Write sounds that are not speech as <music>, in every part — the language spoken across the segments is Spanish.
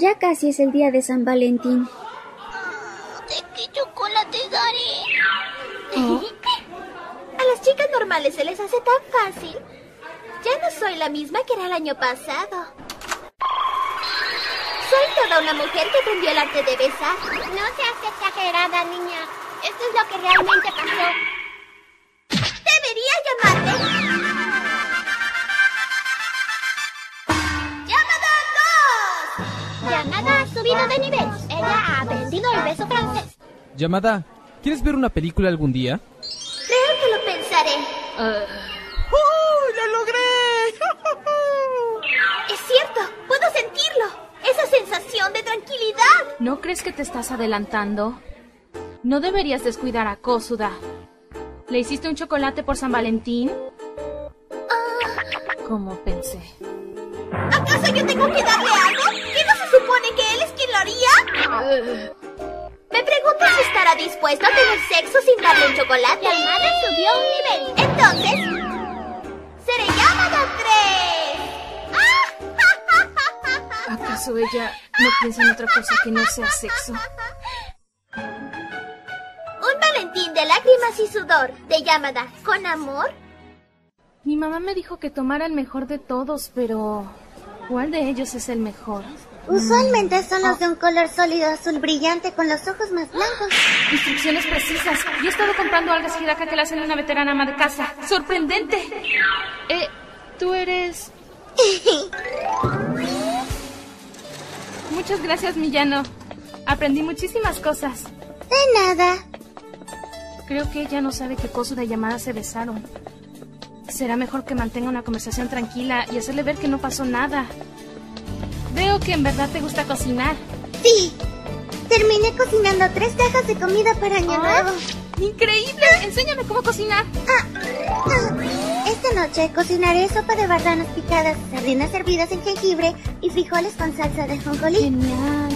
Ya casi es el día de San Valentín. ¿De qué chocolate daré? ¿Oh? A las chicas normales se les hace tan fácil. Ya no soy la misma que era el año pasado. Soy toda una mujer que aprendió el arte de besar. No seas exagerada, niña. Esto es lo que realmente pasó. Subido de nivel. Ella ha aprendido el beso francés. Llamada, ¿quieres ver una película algún día? Creo que lo pensaré. ¡Oh, lo logré! <laughs> Es cierto, puedo sentirlo. Esa sensación de tranquilidad. ¿No crees que te estás adelantando? No deberías descuidar a Kosuda. ¿Le hiciste un chocolate por San Valentín? Como pensé. ¿Acaso yo tengo que darle algo? Me pregunto si estará dispuesto a tener sexo sin darle un chocolate. Llamada subió un nivel. Entonces, seré llamada 3. ¿Acaso ella no piensa en otra cosa que no sea sexo? Un Valentín de lágrimas y sudor. ¿De llamada con amor? Mi mamá me dijo que tomara el mejor de todos, pero ¿cuál de ellos es el mejor? Usualmente son los de un color sólido azul brillante con los ojos más blancos. Instrucciones precisas. Yo he estado comprando algas Hiraka que le hacen una veterana ama de casa. ¡Sorprendente! Eh, tú eres... <laughs> Muchas gracias, Millano. Aprendí muchísimas cosas. De nada. Creo que ella no sabe qué cosa de llamada se besaron. Será mejor que mantenga una conversación tranquila y hacerle ver que no pasó nada. Veo que en verdad te gusta cocinar. Sí. Terminé cocinando tres cajas de comida para Año Ah, Nuevo. ¡Increíble! Enséñame cómo cocinar. Esta noche cocinaré sopa de bardanas picadas, sardinas hervidas en jengibre y frijoles con salsa de jonjolí. Genial.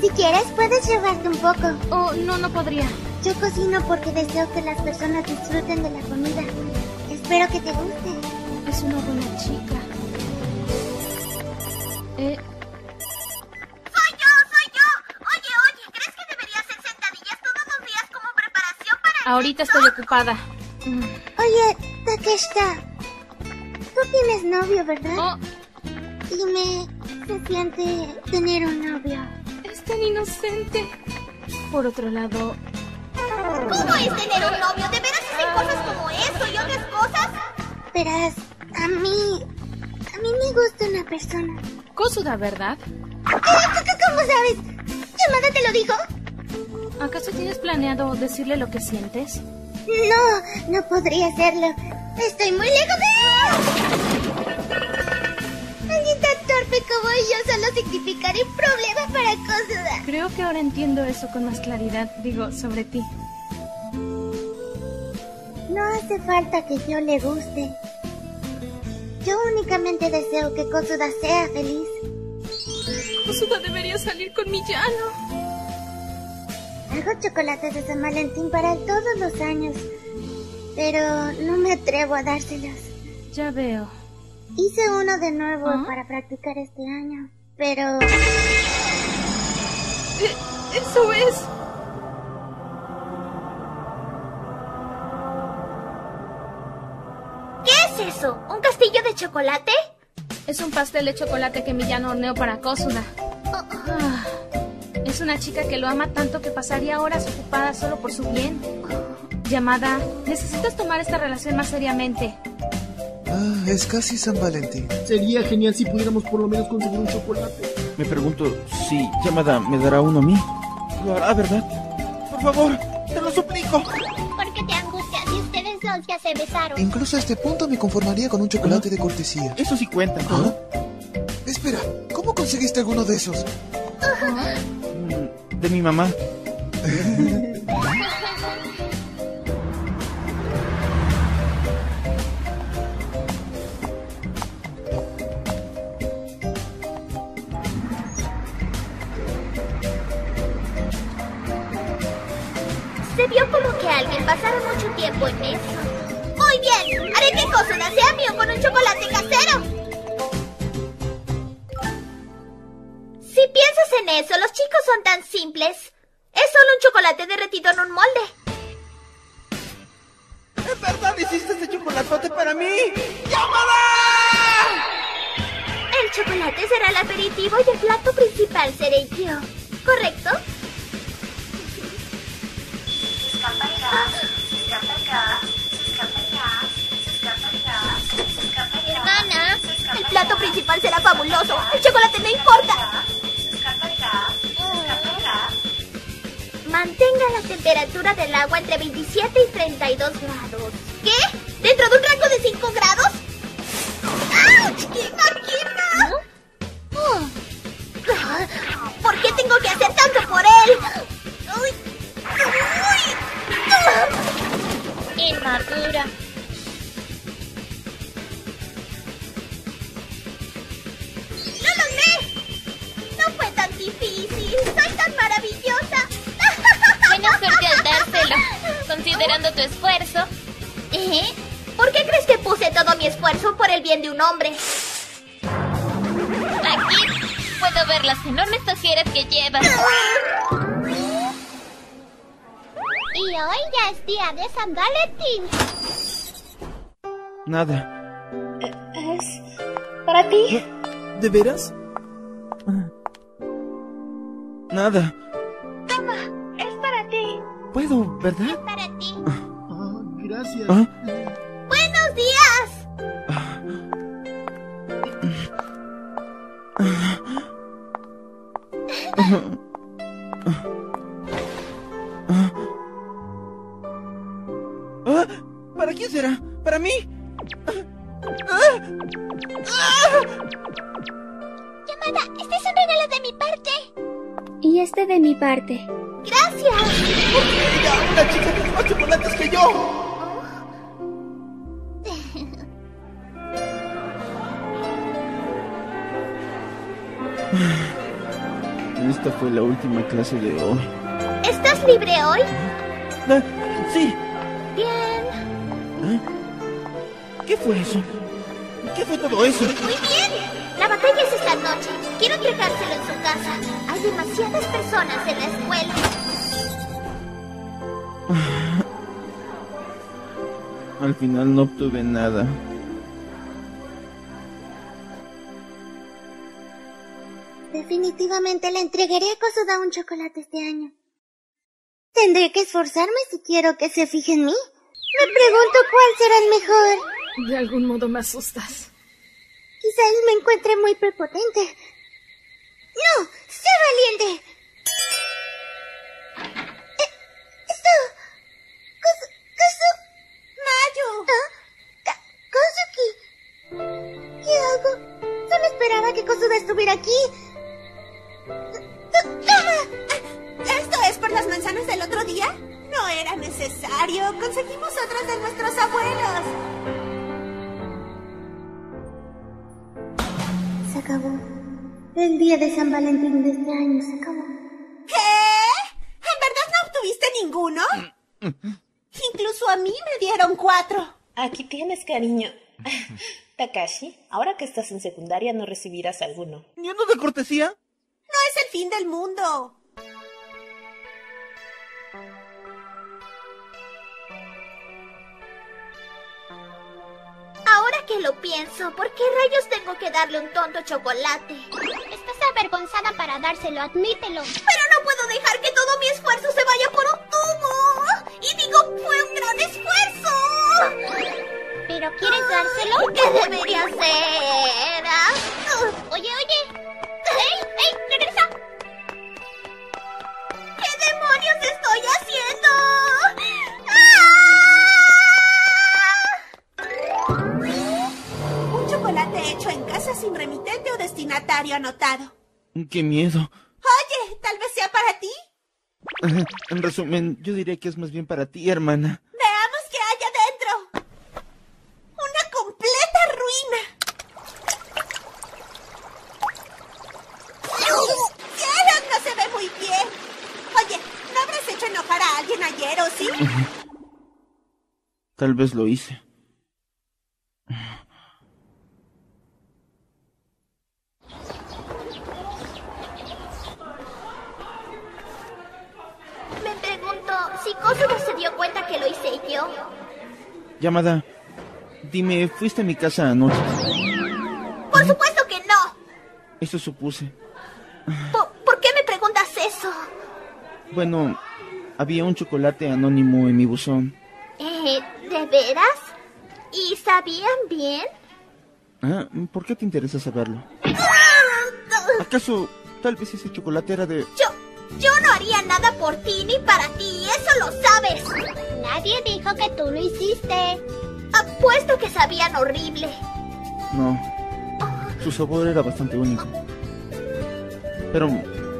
Si quieres, puedes llevarte un poco. Oh, no, no podría. Yo cocino porque deseo que las personas disfruten de la comida. Espero que te guste. Es una buena chica. Eh, ¡Soy yo, soy yo! Oye, oye, ¿crees que debería hacer sentadillas todos los días como preparación para el ahorita estoy ocupada. Mm. Oye, Takeshita. Tú tienes novio, ¿verdad? Oh, Dime, ¿se siente tener un novio? es tan inocente. Por otro lado, ¿Cómo es tener un novio? ¿De veras hacen cosas como eso y otras cosas? Verás, a mí... A mí me gusta una persona. Kosuda, ¿verdad? ¿Cómo sabes? ¿Llamada te lo dijo? ¿Acaso tienes planeado decirle lo que sientes? No, no podría hacerlo. Estoy muy lejos de... Alguien tan torpe como yo solo significaría un problema para Kosuda. Creo que ahora entiendo eso con más claridad. Digo, sobre ti. No hace falta que yo le guste. Yo únicamente deseo que Kosuda sea feliz. Kosuda debería salir con Millano. Hago chocolates de San Valentín para él todos los años, pero no me atrevo a dárselos. Ya veo. Hice uno de nuevo ¿Ah? para practicar este año, pero Eso es. Eso? ¿Un castillo de chocolate? Es un pastel de chocolate que Millano horneó para Kosuda. Ah, es una chica que lo ama tanto que pasaría horas ocupada solo por su bien. Llamada, necesitas tomar esta relación más seriamente. Ah, es casi San Valentín. Sería genial si pudiéramos por lo menos conseguir un chocolate. Me pregunto si Yamada me dará uno a mí. Lo hará, ¿verdad? Por favor, te lo suplico. Se besaron? Incluso a este punto me conformaría con un chocolate de cortesía. Eso sí cuenta. ¿Ah? Espera, ¿cómo conseguiste alguno de esos? Mm, De mi mamá. Se vio como que alguien pasara mucho tiempo en eso. Kosuda sea mío con un chocolate casero. Si piensas eso, los chicos son tan simples. Es solo un chocolate derretido en un molde. ¿Es verdad hiciste este chocolate para mí? ¡Llámala! El chocolate será el aperitivo y el plato principal seré yo. ¿Correcto? El chocolate no importa. Mantenga la temperatura del agua entre 27 y 32 grados. ¿Qué? ¿Dentro de un rango de 5 grados? ¡Auch! Considerando tu esfuerzo. ¿Eh? ¿Por qué crees que puse todo mi esfuerzo por el bien de un hombre? Aquí puedo ver las enormes ojeras que llevas. Y hoy ya es día de San Valentín. Nada. ¿Es para ti? ¿De veras? Nada. Toma, es para ti. Puedo, ¿verdad? ¿Ah? ¡Buenos días! ¿Ah? ¿Para quién será? ¿Para mí? Llamada, este es un regalo de mi parte. Y este de mi parte. Fue la última clase de hoy. ¿Estás libre hoy? Ah, sí. Bien. ¿Eh? ¿Qué fue eso? ¿Qué fue todo eso? Muy bien. La batalla es esta noche. Quiero entregárselo en su casa. Hay demasiadas personas en la escuela. Al final no obtuve nada. Definitivamente le entregaré a Kosuda un chocolate este año. Tendré que esforzarme si quiero que se fije en mí. Me pregunto cuál será el mejor. De algún modo me asustas. Quizá él me encuentre muy prepotente. ¡No! ¡Sé valiente! Eh, esto... Kosu... Kosu... ¡Mayu! ¿Ah? Ka- Kosuki... ¿Qué hago? Solo esperaba que Kosuda estuviera aquí. Día? No era necesario. Conseguimos otras de nuestros abuelos. Se acabó. El día de San Valentín de este año se acabó. ¿Qué? ¿En verdad no obtuviste ninguno? Incluso a mí me dieron cuatro. Aquí tienes, cariño. Takashi, ahora que estás en secundaria no recibirás alguno. ¿Ni uno de cortesía? No es el fin del mundo. Que lo pienso, ¿por qué rayos tengo que darle un tonto chocolate? Estás avergonzada para dárselo, admítelo. Pero no puedo dejar que todo mi esfuerzo se vaya por un tubo. Y digo, fue un gran esfuerzo. ¿Pero quieres dárselo? ¿Qué debería hacer? Ah, anotado. ¡Qué miedo! Oye, tal vez sea para ti. <laughs> En resumen, yo diría que es más bien para ti, hermana. Veamos qué hay adentro. Una completa ruina. ¡Cielo! No se ve muy bien. Oye, ¿no habrás hecho enojar a alguien ayer o sí? Tal vez lo hice. Kosuda se dio cuenta que lo hice yo. Llamada, dime, ¿fuiste a mi casa anoche? Por supuesto que no. Eso supuse. ¿Por, por qué me preguntas eso? Bueno, había un chocolate anónimo en mi buzón. Eh, ¿de veras? ¿Y sabían bien? Ah, ¿Por qué te interesa saberlo? ¿Acaso tal vez ese chocolate era de... Yo, yo no haría nada por ti ni para ti, eso lo sabes. Nadie dijo que tú lo hiciste. Apuesto que sabían horrible. No. Su sabor era bastante único. Pero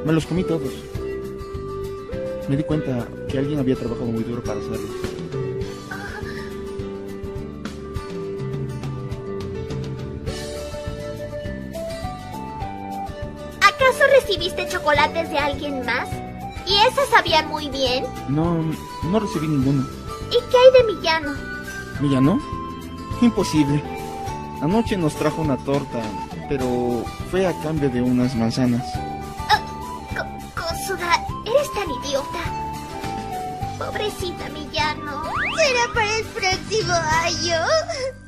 me los comí todos. Me di cuenta que alguien había trabajado muy duro para hacerlos. Recibiste chocolates de alguien más? ¿Y esos sabían muy bien? No, no recibí ninguno. ¿Y qué hay de Millano? ¿Millano? Imposible. Anoche nos trajo una torta, pero fue a cambio de unas manzanas. Kosuda, eres tan idiota. Pobrecita Millano. Será para el próximo año.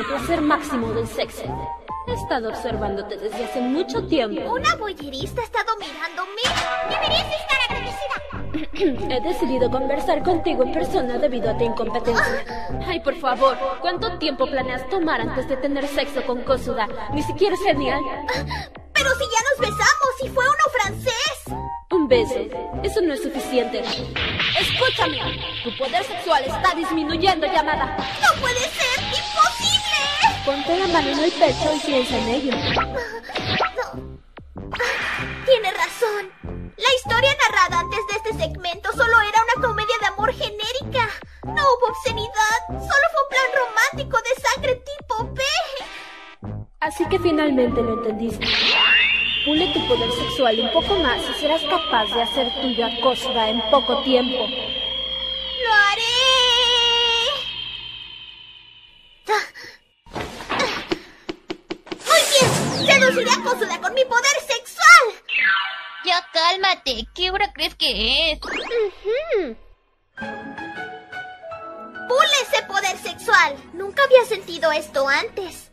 Al placer máximo del sexo. He estado observándote desde hace mucho tiempo. ¿Una boyerista ha estado mirándome? Deberías estar agradecida. <clears throat> He decidido conversar contigo en persona debido a tu incompetencia. <gasps> Ay, por favor, ¿cuánto tiempo planeas tomar antes de tener sexo con Kosuda? Ni siquiera es genial. <gasps> Pero si ya nos besamos y fue uno francés. Un beso. Eso no es suficiente. Escúchame. Tu poder sexual está disminuyendo, llamada. ¡No puede ser! ¡Imposible! Ponte la mano en el pecho y piensa en ello. Tiene razón. La historia narrada antes de este segmento solo era una comedia de amor genérica. No hubo obscenidad, solo fue un plan romántico de sangre tipo B. Así que finalmente lo entendiste. Pule tu poder sexual un poco más y serás capaz de hacer tuya a Kosuda en poco tiempo. ¿Qué hora crees que es? Pule ese poder sexual. Nunca había sentido esto antes.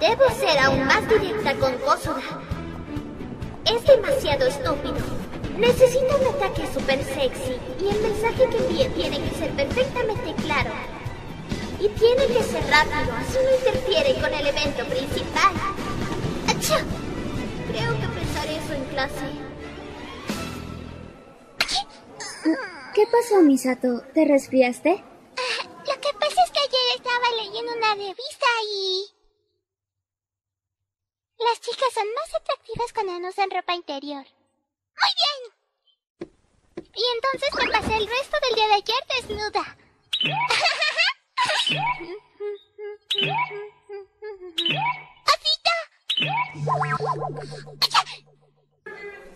Debo ser aún más directa con Kosuda. Es demasiado estúpido. Necesita un ataque super sexy y el mensaje que envíe tiene que ser perfectamente claro. Y tiene que ser rápido, así no interfiere con el evento principal. Creo que pensaré eso en clase. ¿Qué pasó, Misato? ¿Te resfriaste? Lo que pasa es que ayer estaba leyendo una revista y... Las chicas son más atractivas cuando no usan ropa interior. Muy bien. Y entonces me pasé el resto del día de ayer desnuda. <laughs>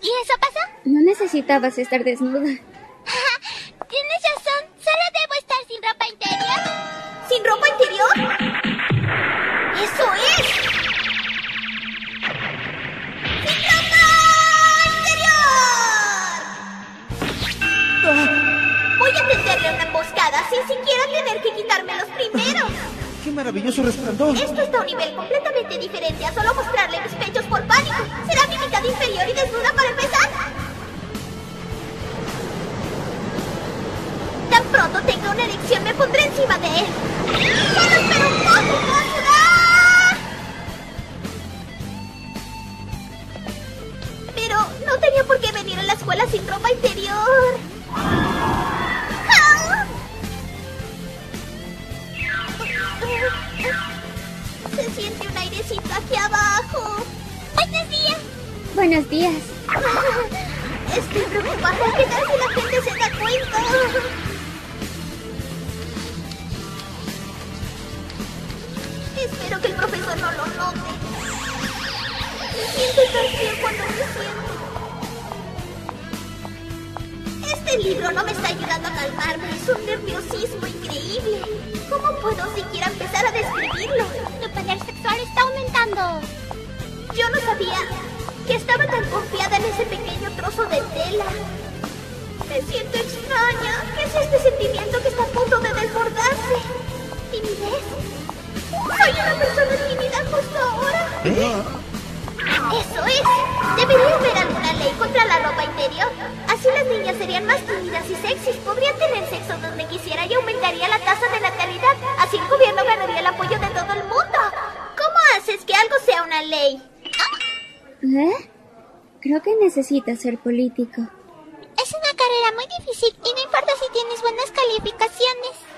¿Y eso pasó? No necesitabas estar desnuda. Maravilloso resplandor! Esto está a un nivel completamente diferente a solo mostrarle mis pechos por pánico. Será mi mitad inferior y desnuda para empezar. Tan pronto tenga una erección me pondré encima de él. Este libro no me está ayudando a calmarme. Es un nerviosismo increíble. ¿Cómo puedo siquiera empezar a describirlo? Tu poder sexual está aumentando. Yo no sabía que estaba tan confiada en ese pequeño trozo de tela. Me siento extraña. ¿Qué es este sentimiento que está a punto de desbordarse? ¿Timidez? ¿Soy una persona tímida justo ahora? Eso es. Debería haber alguna ley contra la ropa interior. Así las niñas serían más tímidas y sexys. Podrían tener sexo donde quisiera y aumentaría la tasa de natalidad. Así el gobierno ganaría el apoyo de todo el mundo. ¿Cómo haces que algo sea una ley? ¿Eh? Creo que necesitas ser político. Es una carrera muy difícil y no importa si tienes buenas calificaciones.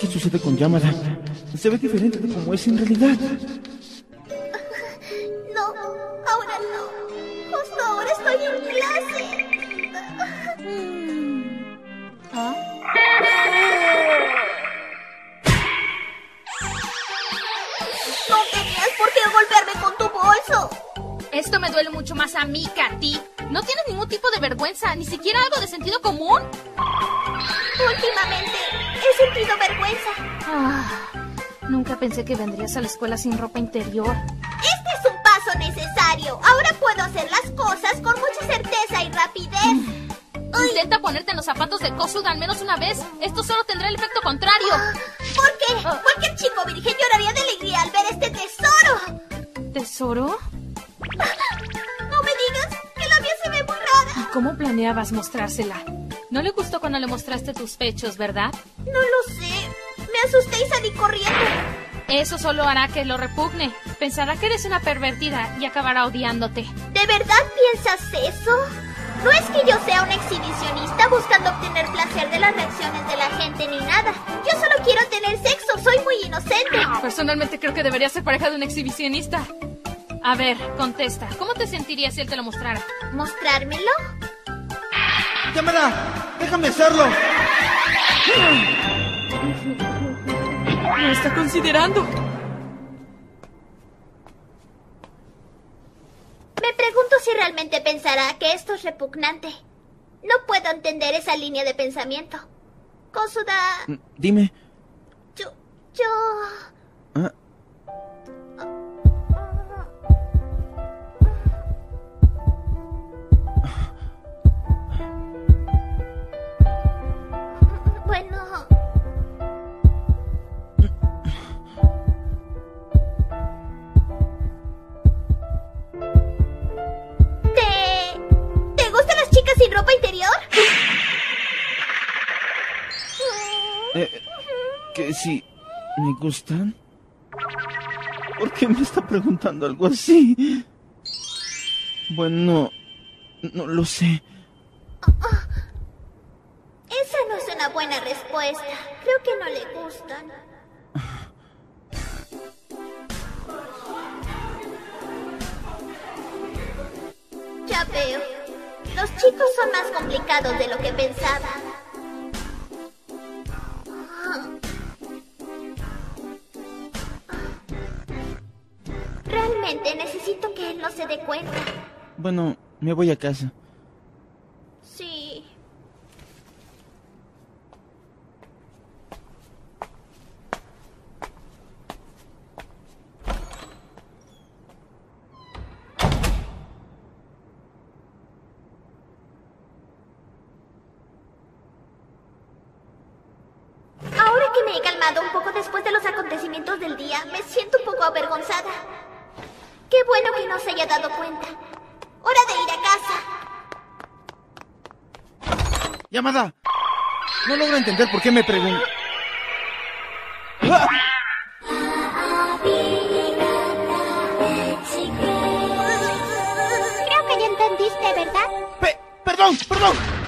¿Qué sucede con Yamada? Se ve diferente de como es en realidad. No, ahora no. Justo ahora estoy en clase. No tenías por qué golpearme con tu bolso. Esto me duele mucho más a mí que a ti. No tienes ningún tipo de vergüenza, ni siquiera algo de sentido común. Últimamente he sentido vergüenza. Ah, nunca pensé que vendrías a la escuela sin ropa interior. Este es un paso necesario. Ahora puedo hacer las cosas con mucha certeza y rapidez. Intenta ponerte en los zapatos de Kosuda al menos una vez. Esto solo tendrá el efecto contrario. ¿Por qué? Cualquier chico virgen lloraría de alegría al ver este tesoro. ¿Tesoro? <laughs> No me digas que la mía se ve muy rara. ¿Cómo planeabas mostrársela? No le gustó cuando le mostraste tus pechos, ¿verdad? No lo sé. Me asusté y salí corriendo. Eso solo hará que lo repugne. Pensará que eres una pervertida y acabará odiándote. ¿De verdad piensas eso? No es que yo sea una exhibicionista buscando obtener placer de las reacciones de la gente ni nada. Yo solo quiero tener sexo, soy muy inocente. Personalmente creo que deberías ser pareja de un exhibicionista. A ver, contesta. ¿Cómo te sentirías si él te lo mostrara? ¿Mostrármelo? ¡Llámala! ¡Déjame hacerlo! Lo está considerando. Me pregunto si realmente pensará que esto es repugnante. No puedo entender esa línea de pensamiento. Kosuda, Dime. yo... yo... Ah, ropa interior? eh, ¿Que si me gustan? ¿Por qué me está preguntando algo así? Bueno, no lo sé. Esa no es una buena respuesta. Creo que no le gustan. Ya veo. Los chicos son más complicados de lo que pensaba. Realmente necesito que él no se dé cuenta. Bueno, me voy a casa. Sí. Ahora que me he calmado un poco después de los acontecimientos del día, me siento un poco avergonzada. Qué bueno que no se haya dado cuenta. Hora de ir a casa. ¡Llamada! No logro entender por qué me pregunto. ¡Ah! Creo que ya entendiste. Pe- perdón, perdón.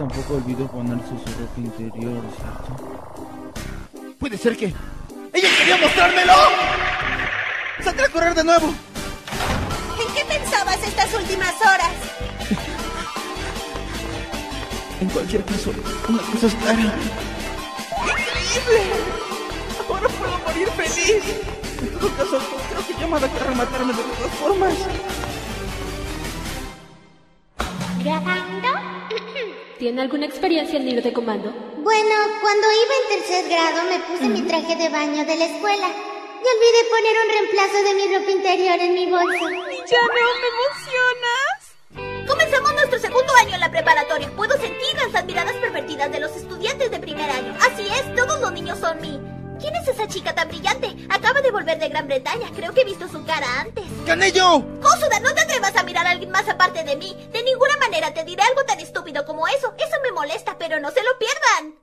Tampoco olvidó ponerse su ropa interior, ¿cierto? Puede ser que... ¡Ella quería mostrármelo! ¡Saldré a correr de nuevo! ¿En qué pensabas estas últimas horas? En cualquier caso, una cosa es clara. ¡Increíble! Ahora puedo morir feliz. En todo caso, creo que Yamada querrá matarme de todas formas. ¿Tiene alguna experiencia en ir de comando? Bueno, cuando iba en tercer grado me puse mi traje de baño de la escuela. Y olvidé poner un reemplazo de mi ropa interior en mi bolsa. ¡Ya no me emocionas! Comenzamos nuestro segundo año en la preparatoria. Puedo sentir las miradas pervertidas de los estudiantes de primer año. Así es, todos los niños son mí. ¿Quién es esa chica tan brillante? Acaba de volver de Gran Bretaña. Creo que he visto su cara antes. ¡Canello! Kosuda, no te atrevas a mirar a alguien más aparte de mí. De ninguna manera te diré algo tan estúpido como eso. Eso me molesta, pero no se lo pierdan.